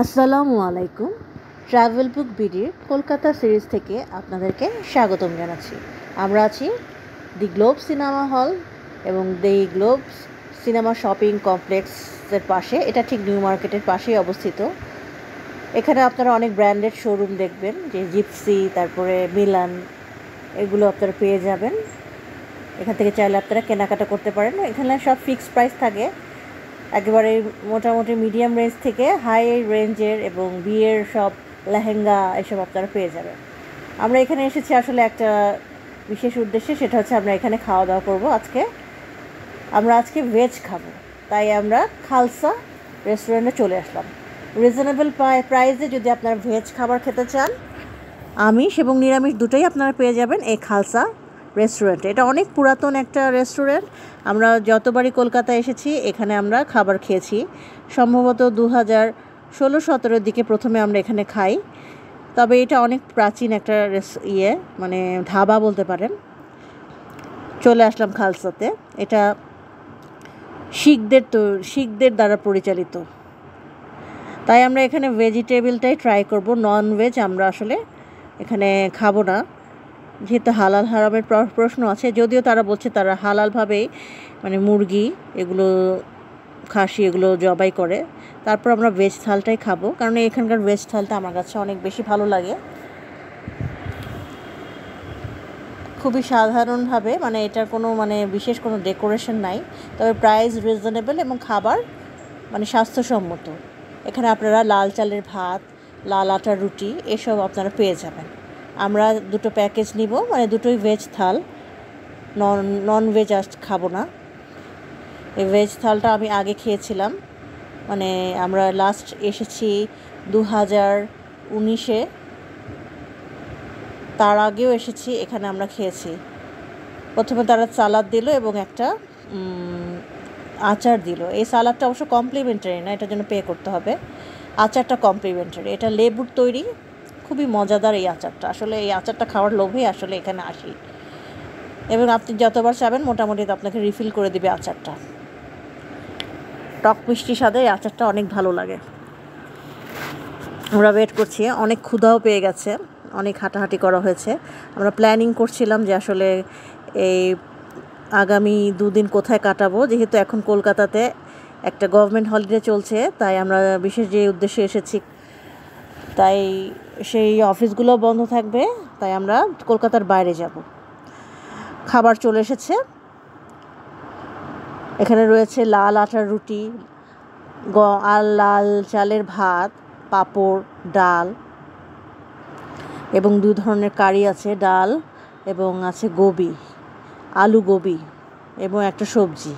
আসসালামু আলাইকুম travel book বিডির কলকাতা সিরিজ থেকে আপনাদেরকে স্বাগতম জানাচ্ছি। আমরা আছি দি গ্লোব সিনেমা হল এবং দি গ্লোব সিনেমা শপিং কমপ্লেক্সের পাশে, এটা ঠিক নিউ মার্কেটের পাশেই অবস্থিত। এখানে আপনারা অনেক ব্র্যান্ডেড শোরুম দেখবেন, যে জিপসি তারপরে মিলান এগুলো আপনারা পেয়ে যাবেন। এখান থেকে চাইলে আপনারা কেনাকাটা করতে পারেন। এখানে সব ফিক্সড প্রাইস থাকে। একেবারে মোটামুটি মিডিয়াম রেঞ্জ থেকে হাই রেঞ্জের এবং বিয়ের সব লেহেঙ্গা এসব আপনারা পেয়ে যাবেন। আমরা এখানে এসেছি আসলে একটা বিশেষ উদ্দেশ্যে, সেটা হচ্ছে আমরা এখানে খাওয়া দাওয়া করব আজকে। আমরা আজকে ভেজ খাব, তাই আমরা খালসা রেস্টুরেন্টে চলে আসলাম। রিজনেবল প্রাইসে যদি আপনারা ভেজ খাবার খেতে চান, আমিষ এবং নিরামিষ দুটোই আপনারা পেয়ে যাবেন এই খালসা রেস্টুরেন্টে এটা অনেক পুরাতন একটা রেস্টুরেন্ট আমরা যতবারই কলকাতায় এসেছি, এখানে আমরা খাবার খেয়েছি। সম্ভবত দু হাজার ষোলো সতেরোর দিকে প্রথমে আমরা এখানে খাই। তবে এটা অনেক প্রাচীন একটা ইয়ে মানে ধাবা বলতে পারেন। চলে আসলাম খালসাতে। এটা শিখদের তো, শিখদের দ্বারা পরিচালিত। তাই আমরা এখানে ভেজিটেবলটাই ট্রাই করব। নন ভেজ আমরা আসলে এখানে খাব না। যেহেতু হালাল হারামের প্রশ্ন আছে, যদিও তারা বলছে তারা হালালভাবেই মানে মুরগি, এগুলো খাসি, এগুলো জবাই করে। তারপর আমরা ভেজ থালটাই খাব, কারণ এখানকার ভেজ থালটা আমার কাছে অনেক বেশি ভালো লাগে। খুবই সাধারণভাবে মানে এটার কোনো মানে বিশেষ কোনো ডেকোরেশন নাই, তবে প্রাইস রিজনেবল এবং খাবার মানে স্বাস্থ্যসম্মত। এখানে আপনারা লাল চালের ভাত, লাল আটার রুটি, এসব আপনারা পেয়ে যাবেন। আমরা দুটো প্যাকেজ নিব মানে দুটোই ভেজ থাল। নন নন ভেজ আজ খাব না। এই ভেজ থালটা আমি আগে খেয়েছিলাম। মানে আমরা লাস্ট এসেছি দু হাজার উনিশে। তার আগেও এসেছি, এখানে আমরা খেয়েছি। প্রথমে তারা সালাদ দিল এবং একটা আচার দিল। এই সালাদটা অবশ্য কমপ্লিমেন্টারি না, এটার জন্য পে করতে হবে। আচারটা কমপ্লিমেন্টারি এটা লেবুর তৈরি খুবই মজাদার এই আচারটা। আসলে এই আচারটা খাওয়ার লোভেই আসলে এখানে আসি। এবং আপনি যতবার চাবেন মোটামুটি আপনাকে রিফিল করে দিবে আচারটা। টক মিষ্টি স্বাদে এই আচারটা অনেক ভালো লাগে। আমরা ওয়েট করছি, অনেক ক্ষুধাও পেয়ে গেছে, অনেক হাঁটাহাঁটি করা হয়েছে। আমরা প্ল্যানিং করছিলাম যে আসলে এই আগামী দুদিন কোথায় কাটাবো, যেহেতু এখন কলকাতাতে একটা গভর্নমেন্ট হলিডে চলছে, তাই আমরা বিশেষ যে উদ্দেশ্যে এসেছি, তাই সেই অফিসগুলো বন্ধ থাকবে, তাই আমরা কলকাতার বাইরে যাব। খাবার চলে এসেছে। এখানে রয়েছে লাল আটার রুটি, গ, আর লাল চালের ভাত, পাঁপড়, ডাল এবং দু ধরনের কারি আছে, ডাল এবং আছে গোবি, আলু গোবি এবং একটা সবজি।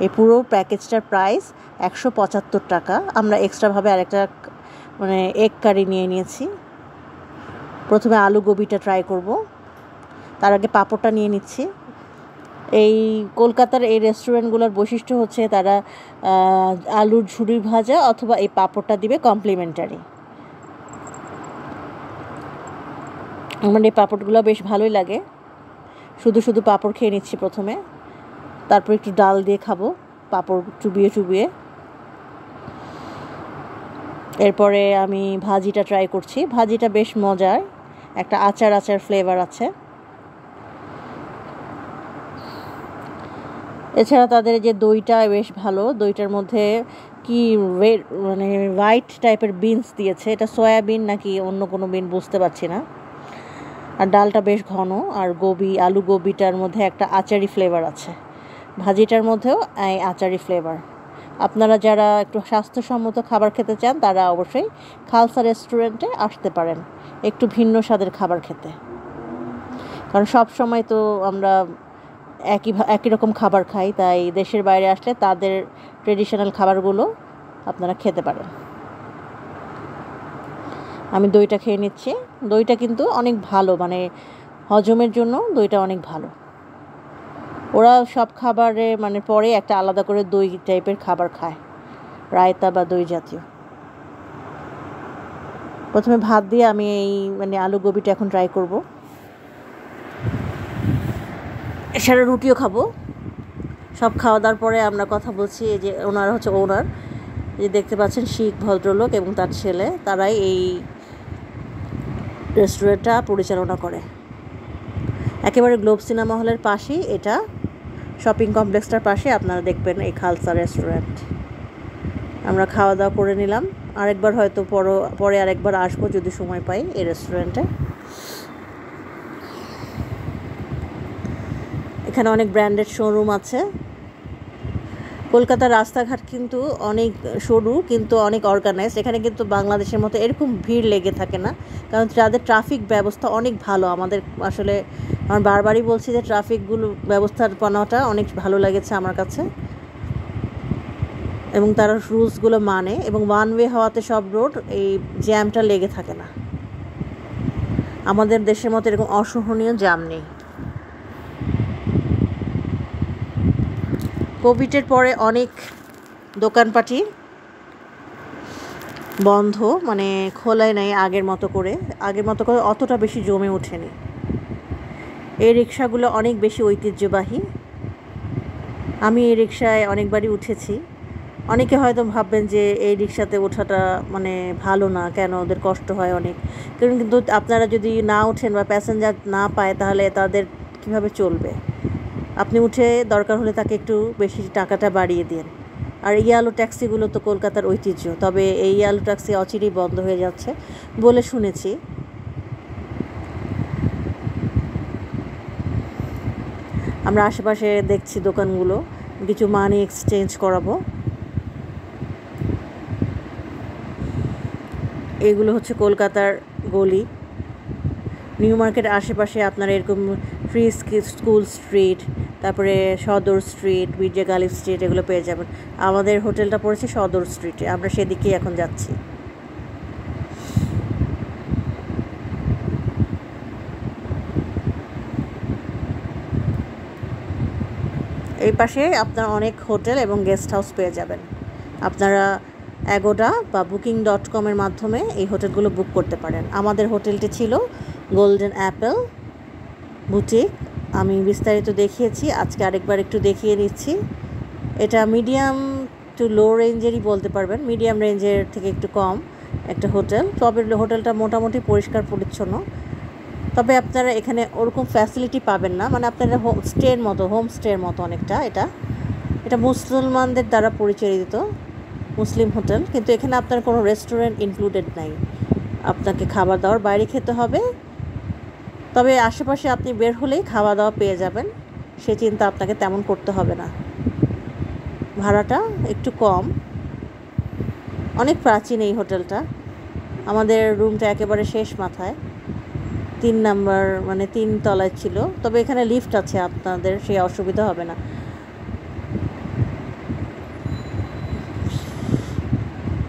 এই পুরো প্যাকেজটার প্রাইস একশো পঁচাত্তর টাকা। আমরা এক্সট্রাভাবে আরেকটা মানে এগ কারি নিয়ে নিয়েছি। প্রথমে আলু গোবিটা ট্রাই করব। তার আগে পাঁপড়টা নিয়ে নিচ্ছি। এই কলকাতার এই রেস্টুরেন্টগুলোর বৈশিষ্ট্য হচ্ছে তারা আলুর ঝুড়ি ভাজা অথবা এই পাঁপড়টা দিবে কমপ্লিমেন্টারি আমার এই পাঁপড়গুলো বেশ ভালোই লাগে। শুধু শুধু পাঁপড় খেয়ে নিচ্ছি প্রথমে। তারপর একটু ডাল দিয়ে খাব, পাঁপড় চুবিয়ে চুবিয়ে। এরপরে আমি ভাজিটা ট্রাই করছি। ভাজিটা বেশ মজার। একটা আচার আচার ফ্লেভার আছে। এছাড়া তাদের যে দইটা বেশ ভালো, দইটার মধ্যে কি রেড মানে হোয়াইট টাইপের বিনস দিয়েছে। এটা সয়াবিন নাকি অন্য কোনো বিন বুঝতে পারছি না। আর ডালটা বেশ ঘন, আর গোবি আলু গোবিটার মধ্যে একটা আচারি ফ্লেভার আছে। ভাজিটার মধ্যেও এই আচারি ফ্লেভার আপনারা যারা একটু স্বাস্থ্যসম্মত খাবার খেতে চান, তারা অবশ্যই খালসা রেস্টুরেন্টে আসতে পারেন, একটু ভিন্ন স্বাদের খাবার খেতে। কারণ সব সময় তো আমরা একই একই রকম খাবার খাই, তাই দেশের বাইরে আসলে তাদের ট্রেডিশনাল খাবারগুলো আপনারা খেতে পারেন। আমি দইটা খেয়ে নিচ্ছি। দইটা কিন্তু অনেক ভালো মানে হজমের জন্য দইটা অনেক ভালো। ওরা সব খাবারে মানে পরে একটা আলাদা করে দই টাইপের খাবার খায়। রায়তা বা দই জাতীয়। প্রথমে ভাত দিয়ে আমি এই মানে আলু গোবিটা এখন ট্রাই করব। এছাড়া রুটিও খাব। সব খাওয়া দাওয়ার পরে আমরা কথা বলছি যে ওনার হচ্ছে ওনার যে দেখতে পাচ্ছেন শিখ ভদ্রলোক এবং তার ছেলে। তারাই এই রেস্টুরেন্টটা পরিচালনা করে। একেবারে গ্লোব সিনেমা হলের পাশেই এটা শপিং কমপ্লেক্সটার পাশে আপনারা দেখবেন এই খালসা রেস্টুরেন্ট আমরা খাওয়া দাওয়া করে নিলাম। আরেকবার হয়তো পর, পরে আরেকবার আসব যদি সময় পাই এই রেস্টুরেন্টে এখানে অনেক ব্র্যান্ডেড শোরুম আছে। কলকাতার রাস্তাঘাট কিন্তু অনেক সরু, কিন্তু অনেক অর্গানাইজড এখানে কিন্তু বাংলাদেশের মতো এরকম ভিড় লেগে থাকে না। কারণ তাদের ট্রাফিক ব্যবস্থা অনেক ভালো, আমাদের আসলে আমার বারবারই বলছি যে ট্রাফিকগুলো ব্যবস্থাপনাটা অনেক ভালো লেগেছে আমার কাছে। এবং তারা রুলসগুলো মানে এবং ওয়ান ওয়ে হওয়াতে সব রোড এই জ্যামটা লেগে থাকে না। আমাদের দেশের মতো এরকম অসহনীয় জ্যাম নেই। কোভিডের পরে অনেক দোকানপাটি বন্ধ মানে খোলায় নাই আগের মতো করে। আগের মতো করে অতটা বেশি জমে ওঠেনি। এই রিক্সাগুলো অনেক বেশি ঐতিহ্যবাহী। আমি এই রিক্সায় অনেকবারই উঠেছি। অনেকে হয়তো ভাববেন যে এই রিক্সাতে ওঠাটা মানে ভালো না, কেন ওদের কষ্ট হয় অনেক। কারণ কিন্তু আপনারা যদি না ওঠেন বা প্যাসেঞ্জার না পায়, তাহলে তাদের কীভাবে চলবে? আপনি উঠে দরকার হলে তাকে একটু বেশি টাকাটা বাড়িয়ে দিন। আর এই আলো ট্যাক্সিগুলো তো কলকাতার ঐতিহ্য, তবে এই আলো ট্যাক্সি অচিরেই বন্ধ হয়ে যাচ্ছে বলে শুনেছি। আমরা আশেপাশে দেখছি দোকানগুলো। কিছু মানি এক্সচেঞ্জ করাবো। এগুলো হচ্ছে কলকাতার গলি। নিউ মার্কেট আশেপাশে আপনারা এরকম ফ্রি স্কুল স্ট্রিট তারপরে সদর স্ট্রিট মির্জা গালিব স্ট্রিট এগুলো পেয়ে যাবেন। আমাদের হোটেলটা পড়েছে সদর স্ট্রিটে আমরা সেদিকেই এখন যাচ্ছি। এই পাশে আপনার অনেক হোটেল এবং গেস্ট হাউস পেয়ে যাবেন। আপনারা অ্যাগোডা বা বুকিং ডট কমের মাধ্যমে এই হোটেলগুলো বুক করতে পারেন। আমাদের হোটেলটি ছিল গোল্ডেন অ্যাপেল বুটিক। আমি বিস্তারিত দেখিয়েছি, আজকে আরেকবার একটু দেখিয়ে দিচ্ছি এটা মিডিয়াম টু লো রেঞ্জেরই বলতে পারবেন, মিডিয়াম রেঞ্জের থেকে একটু কম একটা হোটেল। তবে হোটেলটা মোটামুটি পরিষ্কার পরিচ্ছন্ন। তবে আপনারা এখানে ওরকম ফ্যাসিলিটি পাবেন না। মানে আপনারা হোম স্টের মতো হোম স্টের মতো অনেকটা এটা। এটা মুসলমানদের দ্বারা পরিচালিত মুসলিম হোটেল। কিন্তু এখানে আপনার কোনো রেস্টুরেন্ট ইনক্লুডেড নাই। আপনাকে খাবার দাবার বাইরে খেতে হবে। তবে আশেপাশে আপনি বের হলেই খাওয়া দাওয়া পেয়ে যাবেন। সে চিন্তা আপনাকে তেমন করতে হবে না। ভাড়াটা একটু কম। অনেক প্রাচীন এই হোটেলটা। আমাদের রুমটা একেবারে শেষ মাথায়। তিন নাম্বার মানে তিন তলায় ছিল। তবে এখানে লিফট আছে, আপনাদের সেই অসুবিধা হবে না।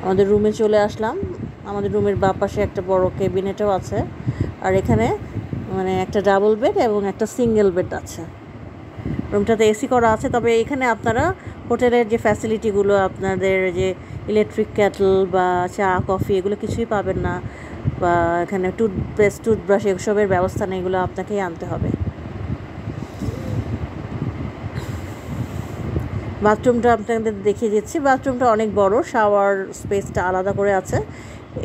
আমাদের রুমে চলে আসলাম। আমাদের রুমের বা পাশে একটা বড় কেবিনেটও আছে। আর এখানে মানে একটা ডাবল বেড এবং একটা সিঙ্গেল বেড আছে। রুমটাতে এসি করা আছে, তবে এখানে আপনারা হোটেলের যে ফ্যাসিলিটিগুলো আপনাদের যে ইলেকট্রিক ক্যাটল বা চা কফি এগুলো কিছুই পাবেন না। বা এখানে টুথপেস্ট টুথব্রাশ এসবের ব্যবস্থা নেই, এগুলো আপনাকেই আনতে হবে। বাথরুমটা আপনাদের দেখিয়ে দিচ্ছি। বাথরুমটা অনেক বড় শাওয়ার স্পেসটা আলাদা করে আছে।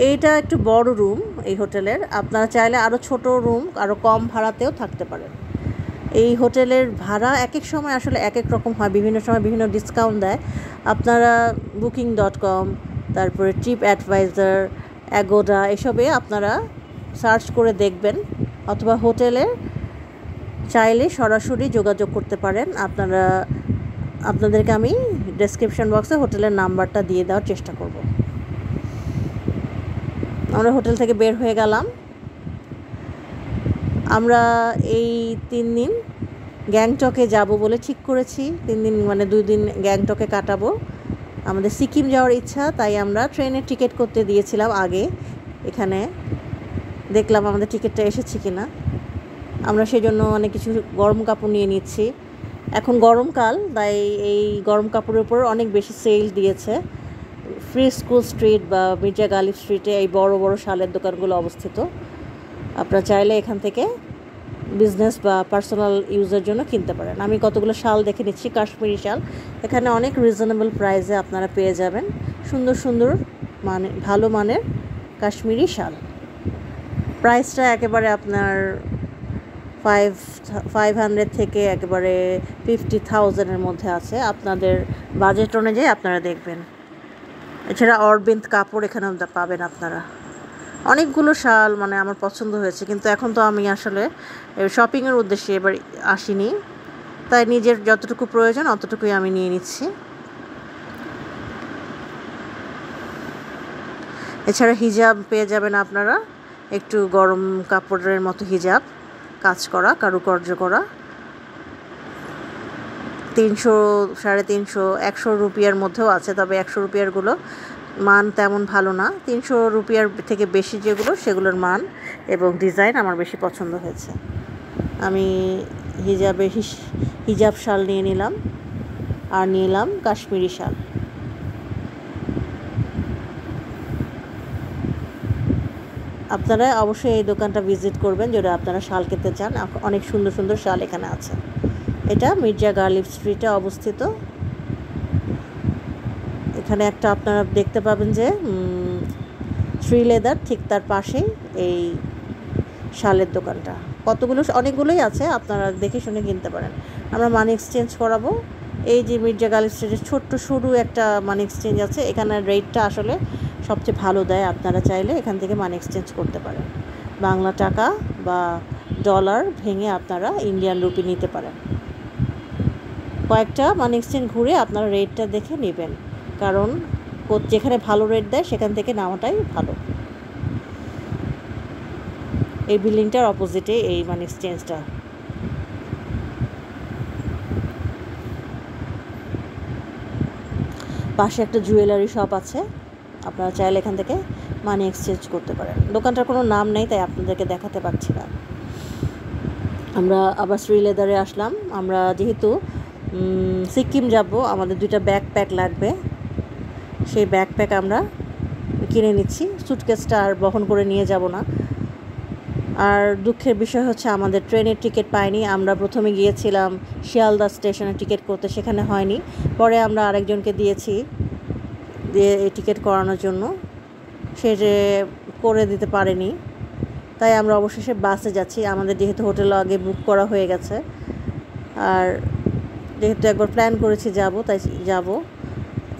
এইটা একটু বড় রুম এই হোটেলের। আপনারা চাইলে আরও ছোট রুম আরও কম ভাড়াতেও থাকতে পারেন। এই হোটেলের ভাড়া এক এক সময় আসলে এক এক রকম হয়, বিভিন্ন সময় বিভিন্ন ডিসকাউন্ট দেয়। আপনারা বুকিং ডট কম তারপরে ট্রিপ অ্যাডভাইজার অ্যাগোডা এসবে আপনারা সার্চ করে দেখবেন অথবা হোটেলে চাইলে সরাসরি যোগাযোগ করতে পারেন। আপনারা, আপনাদেরকে আমি ডেসক্রিপশন বক্সে হোটেলের নাম্বারটা দিয়ে দেওয়ার চেষ্টা করব। আমরা হোটেল থেকে বের হয়ে গেলাম। আমরা এই তিন দিন গ্যাংটকে যাব বলে ঠিক করেছি। তিন দিন মানে দুই দিন গ্যাংটকে কাটাবো। আমাদের সিকিম যাওয়ার ইচ্ছা, তাই আমরা ট্রেনের টিকিট করতে দিয়েছিলাম আগে। এখানে দেখলাম আমাদের টিকিটটা এসেছে কি না আমরা সেই জন্য অনেক কিছু গরম কাপড় নিয়ে নিচ্ছি। এখন গরমকাল তাই এই গরম কাপড়ের উপর অনেক বেশি সেল দিয়েছে। ফ্রি স্কুল স্ট্রিট বা মির্জা গালিব স্ট্রিটে এই বড় বড় শালের দোকানগুলো অবস্থিত। আপনারা চাইলে এখান থেকে বিজনেস বা পার্সোনাল ইউজের জন্য কিনতে পারেন। আমি কতগুলো শাল দেখে নিচ্ছি, কাশ্মীরি শাল। এখানে অনেক রিজনেবল প্রাইসে আপনারা পেয়ে যাবেন। সুন্দর সুন্দর মানে ভালো মানের কাশ্মীরি শাল। প্রাইসটা একেবারে আপনার ফাইভ ফাইভ হান্ড্রেড থেকে একেবারে ফিফটি থাউজেন্ডের মধ্যে আছে। আপনাদের বাজেট অনুযায়ী আপনারা দেখবেন। এছাড়া অরবিন্দ কাপড় এখানে পাবেন আপনারা। অনেকগুলো শাল মানে আমার পছন্দ হয়েছে, কিন্তু এখন তো আমি আসলে শপিংয়ের উদ্দেশ্যে এবার আসিনি। তাই নিজের যতটুকু প্রয়োজন, অতটুকুই আমি নিয়ে নিচ্ছি। এছাড়া হিজাব পেয়ে যাবেন আপনারা, একটু গরম কাপড়ের মতো হিজাব, কাজ করা, কারুকার্য করা। তিনশো, সাড়ে তিনশো, একশো রুপিয়ার মধ্যেও আছে, তবে একশো রুপিয়ারগুলো মান তেমন ভালো না। তিনশো রুপিয়ার থেকে বেশি যেগুলো, সেগুলোর মান এবং ডিজাইন আমার বেশি পছন্দ হয়েছে। আমি হিজাবে হিজাব শাল নিয়ে নিলাম আর নিলাম কাশ্মীরি শাল। আপনারা অবশ্যই এই দোকানটা ভিজিট করবেন যদি আপনারা শাল কিনতে চান। অনেক সুন্দর সুন্দর শাল এখানে আছে। এটা মির্জা গার্লিপ স্ট্রিটে অবস্থিত। এখানে একটা আপনারা দেখতে পাবেন যে শ্রী লেদার ঠিক তার পাশেই এই শালের দোকানটা। কতগুলো, অনেকগুলোই আছে, আপনারা দেখে শুনে কিনতে পারেন। আমরা মানি এক্সচেঞ্জ করাবো। এই যে মির্জা গার্লিপ স্ট্রিটের ছোট্ট সরু একটা মানি এক্সচেঞ্জ আছে, এখানে রেটটা আসলে সবচেয়ে ভালো দেয়। আপনারা চাইলে এখান থেকে মানি এক্সচেঞ্জ করতে পারেন। বাংলা টাকা বা ডলার ভেঙে আপনারা ইন্ডিয়ান রুপি নিতে পারেন। কয়েকটা মানি এক্সচেঞ্জ ঘুরে আপনারা রেটটা দেখে নেবেন। কারণ যেখানে ভালো রেট দেয়, সেখান থেকে নেওয়াটাই ভালো। এই বিল্ডিংটার অপোজিটে এই মানি এক্সচেঞ্জটা পাশে একটা জুয়েলারি শপ আছে, আপনারা চাইলে এখান থেকে মানি এক্সচেঞ্জ করতে পারেন। দোকানটার কোনো নাম নেই, তাই আপনাদেরকে দেখাতে পারছি না। আমরা আবার শ্রীলেদারে আসলাম। আমরা যেহেতু সিকিম যাব, আমাদের দুইটা ব্যাকপ্যাক লাগবে। সেই ব্যাকপ্যাক আমরা কিনে নিচ্ছি। সুটকেসটা আর বহন করে নিয়ে যাব না। আর দুঃখের বিষয় হচ্ছে আমাদের ট্রেনের টিকিট পাইনি। আমরা প্রথমে গিয়েছিলাম শিয়ালদা স্টেশনে টিকিট করতে, সেখানে হয়নি। পরে আমরা আরেকজনকে দিয়েছি দিয়ে এই টিকিট করানোর জন্য। সে যে করে দিতে পারেনি, তাই আমরা অবশেষে বাসে যাচ্ছি। আমাদের যেহেতু হোটেল আগে বুক করা হয়ে গেছে, আর যেহেতু একবার প্ল্যান করেছি যাব, তাই যাব।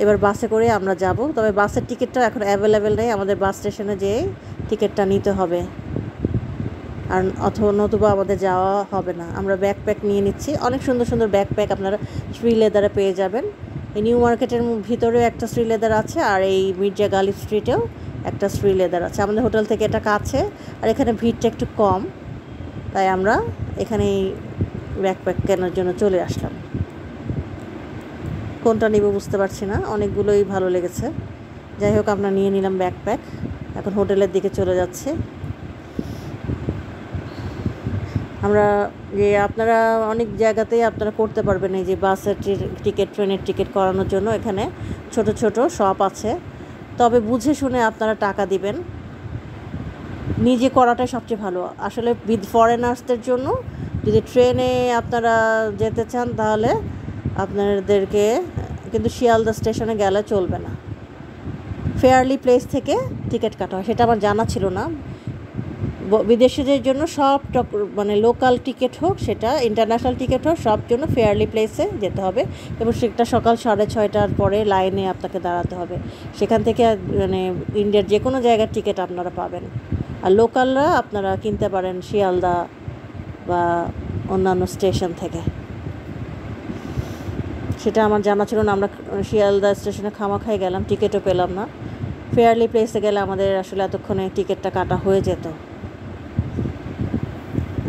এবার বাসে করে আমরা যাব। তবে বাসের টিকিটটা এখন অ্যাভেলেবেল নেই। আমাদের বাস স্টেশনে যেয়ে টিকিটটা নিতে হবে। আর অথবা নতুবা আমাদের যাওয়া হবে না। আমরা ব্যাকপ্যাক নিয়ে নিচ্ছি। অনেক সুন্দর সুন্দর ব্যাকপ্যাক আপনারা শ্রী লেদারে পেয়ে যাবেন। এই নিউ মার্কেটের ভিতরেও একটা শ্রী লেদার আছে আর এই মির্জা গালিব স্ট্রিটেও একটা শ্রী লেদার আছে। আমাদের হোটেল থেকে এটা কাছে। আর এখানে ভিড়টা একটু কম। তাই আমরা এখানেই ব্যাকপ্যাক কেনার জন্য চলে আসলাম। কোনটা নিব বুঝতে পারছি না। অনেকগুলোই ভালো লেগেছে। যাই হোক, আমরা নিয়ে নিলাম ব্যাকপ্যাক এখন হোটেলের দিকে চলে যাচ্ছে। আমরা যে আপনারা অনেক জায়গাতেই আপনারা করতে পারবেন এই যে বাসের টিকিট, ট্রেনের টিকিট করানোর জন্য। এখানে ছোট ছোট শপ আছে। তবে বুঝে শুনে আপনারা টাকা দিবেন। নিজে করাটাই সবচেয়ে ভালো। আসলে ফরেনার্সদের জন্য যদি ট্রেনে আপনারা যেতে চান তাহলে আপনাদেরকে, কিন্তু শিয়ালদা স্টেশনে গেলে চলবে না। ফেয়ারলি প্লেস থেকে টিকিট কাটা হয়, সেটা আমার জানা ছিল না। বিদেশিদের জন্য সব মানে লোকাল টিকিট হোক, সেটা ইন্টারন্যাশনাল টিকিট হোক, সব জন্য ফেয়ারলি প্লেসে যেতে হবে। এবং সেটা সকাল সাড়ে ছয়টার পরে লাইনে আপনাকে দাঁড়াতে হবে। সেখান থেকে মানে ইন্ডিয়ার যে কোনো জায়গার টিকিট আপনারা পাবেন। আর লোকালরা আপনারা কিনতে পারেন শিয়ালদা বা অন্যান্য স্টেশন থেকে। সেটা আমার জানা ছিল না, আমরা শিয়ালদা স্টেশনে খামা খাই গেলাম, টিকিটও পেলাম না। ফেয়ারলি প্লেসে গেলে আমাদের আসলে এতক্ষণে টিকিটটা কাটা হয়ে যেত।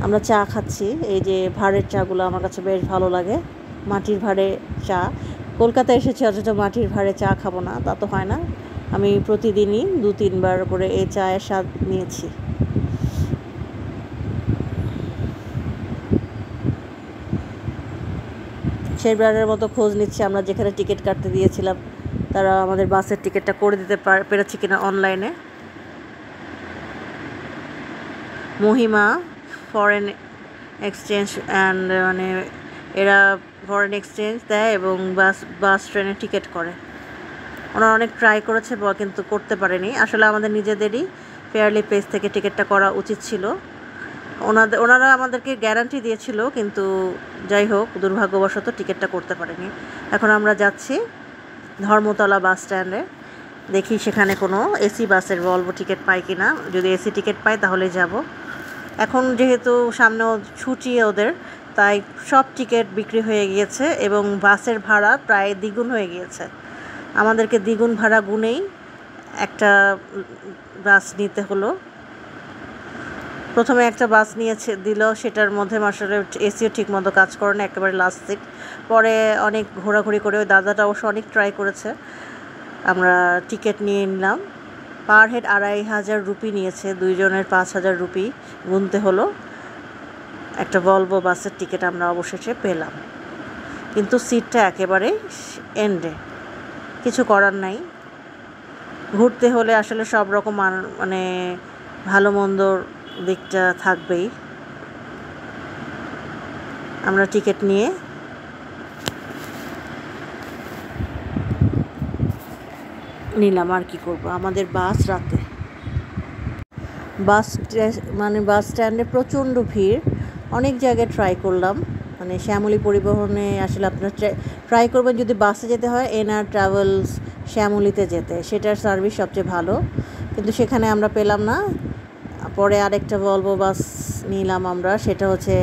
আমরা চা খাচ্ছি, এই যে ভাড়ের চাগুলো আমার কাছে বেশ ভালো লাগে, মাটির ভাড়ে চা। কলকাতায় এসেছি, অথচ মাটির ভাড়ে চা খাব না, তা তো হয় না। আমি প্রতিদিনই দু তিনবার করে এই চায়ের স্বাদ নিয়েছি। শেরবারের মতো খোঁজ নিচ্ছি, আমরা যেখানে টিকিট কাটতে দিয়েছিলাম, তারা আমাদের বাসের টিকিটটা করে দিতে পেরেছি কিনা অনলাইনে মহিমা ফরেন এক্সচেঞ্জ অ্যান্ড মানে এরা ফরেন এক্সচেঞ্জ দেয় এবং বাস বাস ট্রেনে টিকিট করে। ওনারা অনেক ট্রাই করেছে কিন্তু করতে পারেনি। আসলে আমাদের নিজেদেরই ফেয়ারলি পেজ থেকে টিকিটটা করা উচিত ছিল। ওনাদের, ওনারা আমাদেরকে গ্যারান্টি দিয়েছিল, কিন্তু যাই হোক, দুর্ভাগ্যবশত টিকিটটা করতে পারেনি। এখন আমরা যাচ্ছি ধর্মতলা বাস স্ট্যান্ডে দেখি সেখানে কোনো এসি বাসের ভলভো টিকিট পাই কি না যদি এসি টিকিট পাই তাহলে যাব। এখন যেহেতু সামনেও ছুটি ওদের, তাই সব টিকিট বিক্রি হয়ে গিয়েছে এবং বাসের ভাড়া প্রায় দ্বিগুণ হয়ে গিয়েছে। আমাদেরকে দ্বিগুণ ভাড়া গুনেই একটা বাস নিতে হলো। প্রথমে একটা বাস নিয়েছে, দিল, সেটার মধ্যে আসলে এসিও ঠিক মতো কাজ করে না, একেবারে লাস্ট সিট পরে অনেক ঘোরাঘুরি করে, ওই দাদাটা অবশ্য অনেক ট্রাই করেছে। আমরা টিকিট নিয়ে নিলাম। পার হেড আড়াই হাজার রুপি নিয়েছে, দুইজনের পাঁচ হাজার রুপি গুনতে হলো। একটা ভলভো বাসের টিকিট আমরা অবশেষে পেলাম। কিন্তু সিটটা একেবারে এন্ডে কিছু করার নাই। ঘুরতে হলে আসলে সব রকম মান- মানে ভালো মন্দর দিকটা থাকবেই। আমরা টিকিট নিয়ে নিলাম আর কি করব, আমাদের বাস রাতে। বাস মানে বাস স্ট্যান্ডে প্রচণ্ড ভিড়, অনেক জায়গায় ট্রাই করলাম। মানে শ্যামলী পরিবহনে আসলে আপনার ট্রাই করবেন যদি বাসে যেতে হয় এনআর ট্রাভেলস শ্যামলীতে যেতে, সেটার সার্ভিস সবচেয়ে ভালো। কিন্তু সেখানে আমরা পেলাম না। পরে আরেকটা ভলভো বাস নিলাম আমরা, সেটা হচ্ছে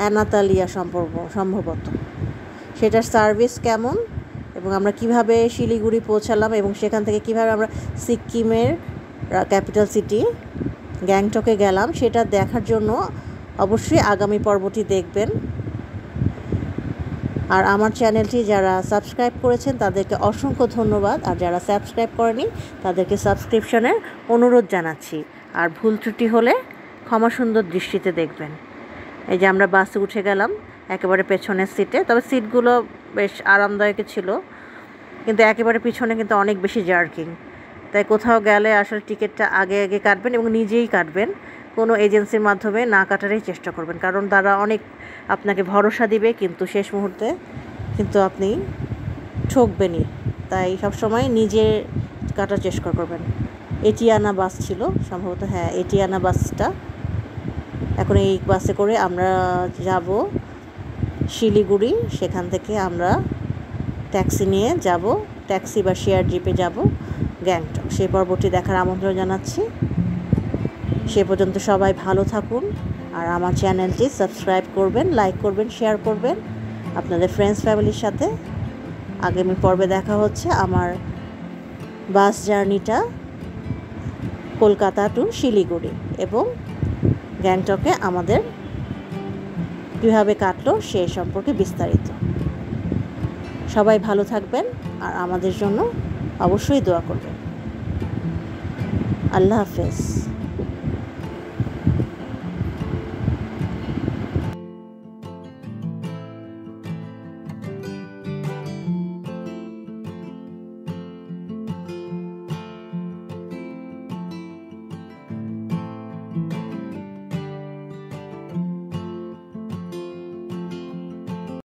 অ্যানাতালিয়া সম্পর্ক, সম্ভবত। সেটার সার্ভিস কেমন এবং আমরা কীভাবে শিলিগুড়ি পৌঁছালাম এবং সেখান থেকে কীভাবে আমরা সিকিমের ক্যাপিটাল সিটি গ্যাংটকে গেলাম, সেটা দেখার জন্য অবশ্যই আগামী পর্বটি দেখবেন। আর আমার চ্যানেলটি যারা সাবস্ক্রাইব করেছেন, তাদেরকে অসংখ্য ধন্যবাদ। আর যারা সাবস্ক্রাইব করেনি, তাদেরকে সাবস্ক্রিপশনের অনুরোধ জানাচ্ছি। আর ভুল ত্রুটি হলে ক্ষমা সুন্দর দৃষ্টিতে দেখবেন। এই যে আমরা বাসে উঠে গেলাম, একেবারে পেছনের সিটে তবে সিটগুলো বেশ আরামদায়ক ছিল, কিন্তু একেবারে পিছনে কিন্তু অনেক বেশি জার্কিং তাই কোথাও গেলে আসলে টিকিটটা আগে আগে কাটবেন এবং নিজেই কাটবেন। কোনো এজেন্সির মাধ্যমে না কাটারই চেষ্টা করবেন, কারণ তারা অনেক আপনাকে ভরসা দিবে, কিন্তু শেষ মুহূর্তে কিন্তু আপনি ঠকবেনই। তাই সবসময় নিজে কাটার চেষ্টা করবেন। এটিয়ানা বাস ছিল, সম্ভবত হ্যাঁ এটিয়ানা বাসটা। এখন এই বাসে করে আমরা যাব শিলিগুড়ি, সেখান থেকে আমরা ট্যাক্সি নিয়ে যাব। ট্যাক্সি বা শেয়ার জিপে যাব গ্যাংটক। সেই পর্বটি দেখার আমন্ত্রণ জানাচ্ছি। সে পর্যন্ত সবাই ভালো থাকুন আর আমার চ্যানেলটি সাবস্ক্রাইব করবেন, লাইক করবেন, শেয়ার করবেন। আপনাদের ফ্রেন্ডস ফ্যামিলির সাথে আগামী পর্বে দেখা হচ্ছে। আমার বাস জার্নিটা কলকাতা টু শিলিগুড়ি এবং গ্যাংটকে আমাদের কীভাবে কাটলো সে সম্পর্কে বিস্তারিত। সবাই ভালো থাকবেন আর আমাদের জন্য অবশ্যই দোয়া করবেন। আল্লাহ হাফেজ।